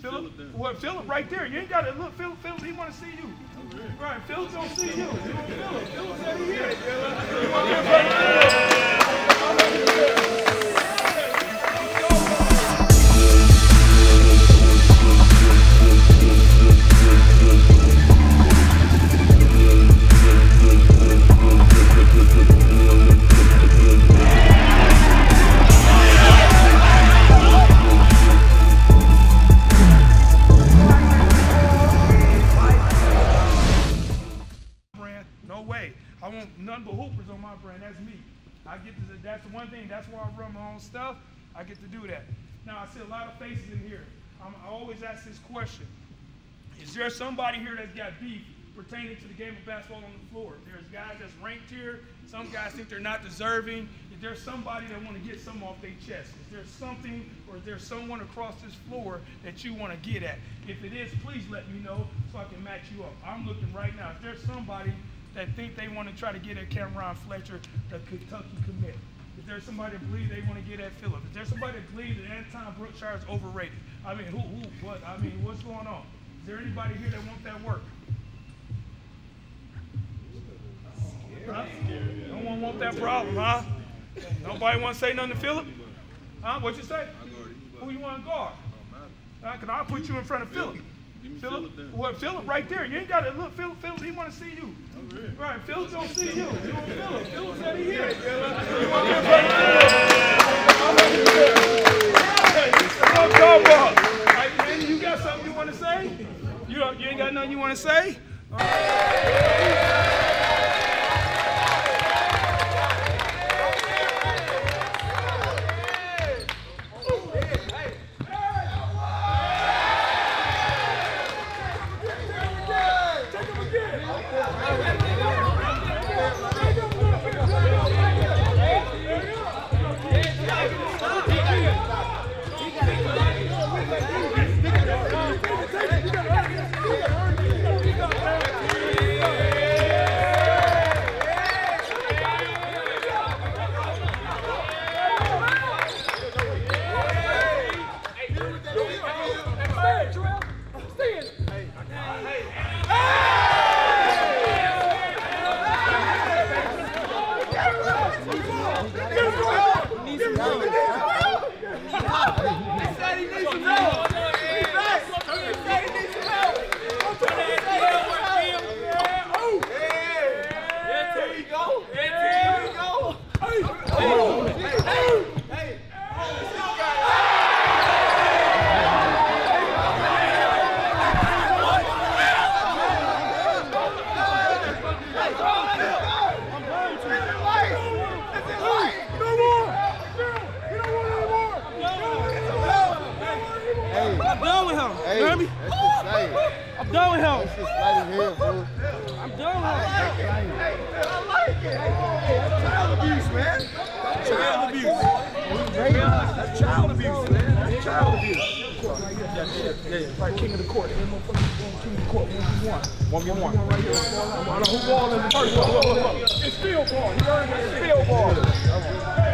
Philip, what? Philip, right there. You ain't got to look. Philip, Philip, he want to see you. Right, Philip don't see you. Philip? Philip said he here. You want. Own stuff. I get to do that. Now I see a lot of faces in here. I'm, I always ask this question: Is there somebody here that's got beef pertaining to the game of basketball on the floor? There's guys that's ranked here. Some guys think they're not deserving. Is there somebody that want to get something off their chest? Is there something, or is there someone across this floor that you want to get at? If it is, please let me know so I can match you up. I'm looking right now. If there's somebody that think they want to try to get at Cam'Ron Fletcher, the Kentucky Is there somebody that believe they want to get at Phillips? Is there somebody that believe that Anton Brookshire is overrated? I mean, who, who, what? I mean, what's going on? Is there anybody here that wants that work? Huh? No one want that problem, huh? Nobody want to say nothing to Philip? Huh? What you say? Who you want to guard? Cause I'll put you in front of Philip. Philip, what? Philip, right there. You ain't got to look. Philip, Philip, he want to see you. Right, Philip don't see you. You want Philip? Philip said he here. You want of Philip? What I'm talking about? You got something you want to say? You, don't- you ain't got nothing you want to say? I'm done with him. Hey, you hear me? that's just saying. I'm done with him. That's just letting him. I'm done with him. Child abuse, man. Child abuse. That's child abuse, man. That's child abuse. Yeah. Right, king of the court. That motherfucker king of the court. One v one. One v one right here. I who ball in the first. Look, look, look, look. It's field ball. You heard me? It's field ball.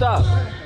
You don't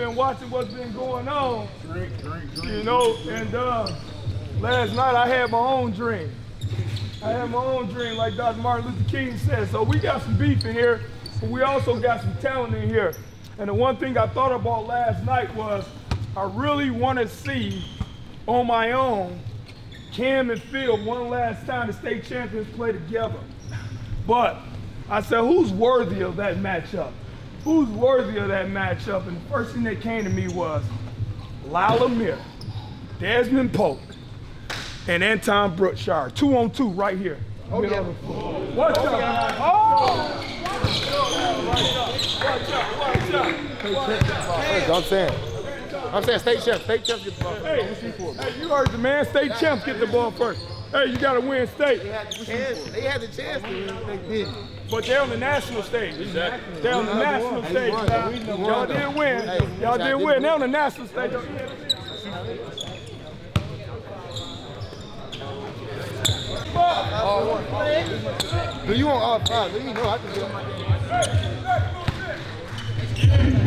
been watching what's been going on. Drink, drink, drink. You know, and uh, last night I had my own dream. I had my own dream, like Dr. Martin Luther King said. So we got some beef in here, but we also got some talent in here. And the one thing I thought about last night was I really want to see on my own Cam and Phil one last time the state champions play together. But I said, who's worthy of that matchup? Who's worthy of that matchup? And the first thing that came to me was La Lumiere, Desmond Polk, and Anton Brookshire. Two on two right here. Oh, yeah. Watch out. Oh, oh! Watch out, watch out, watch out. Hey, I'm saying. I'm saying state champ. State champ get the ball. Hey, hey, you heard the man. State champs get the ball first. Hey, you got to win state. They had the chance. They had the chance to win. They didn't. But they're on the national stage. They're on the national stage. Y'all did win. Y'all did win. They're on the national stage. Do you want all five? You know I can do it?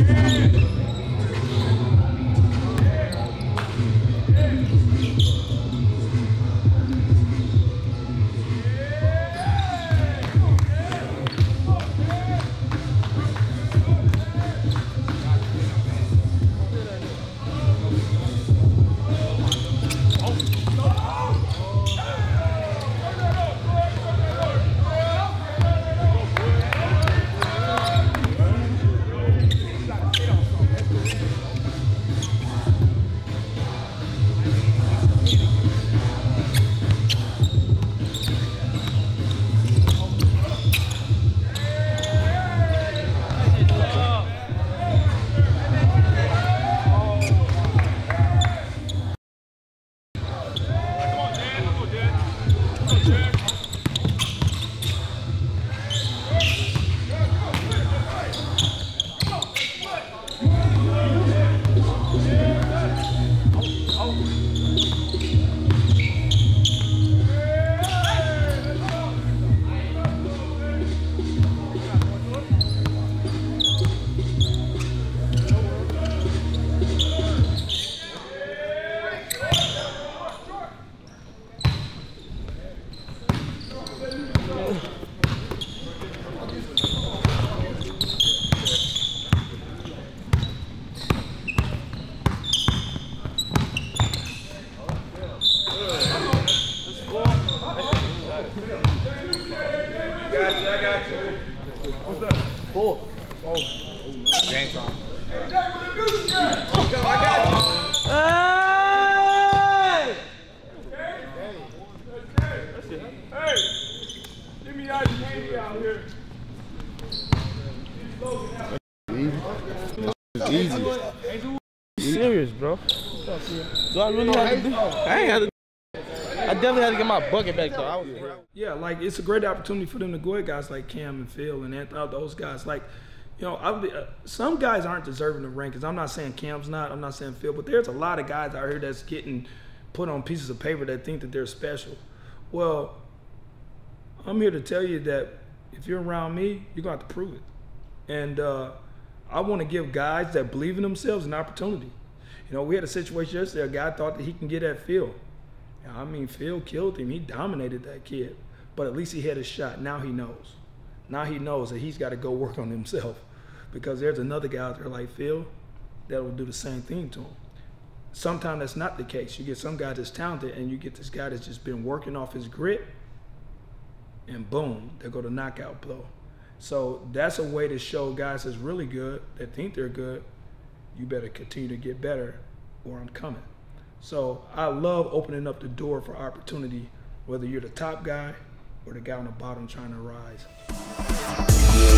I really have to do? I ain't had to. I definitely had to get my bucket back though. I was. Yeah, like it's a great opportunity for them to go at guys like Cam and Phil and Anthony, those guys. Like, you know, be, uh, some guys aren't deserving of rankings. I'm not saying Cam's not. I'm not saying Phil, but there's a lot of guys out here that's getting put on pieces of paper that think that they're special. Well, I'm here to tell you that if you're around me, you're gonna have to prove it. And uh, I want to give guys that believe in themselves an opportunity. You know, we had a situation yesterday. A guy thought that he can get at Phil. I mean, Phil killed him. He dominated that kid. But at least he had a shot. Now he knows. Now he knows that he's got to go work on himself. Because there's another guy out there like Phil that will do the same thing to him. Sometimes that's not the case. You get some guy that's talented, and you get this guy that's just been working off his grit, and boom, they go to knockout blow. So that's a way to show guys that's really good, that think they're good, you better continue to get better or I'm coming. So I love opening up the door for opportunity, whether you're the top guy or the guy on the bottom trying to rise. We'll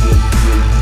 be right back.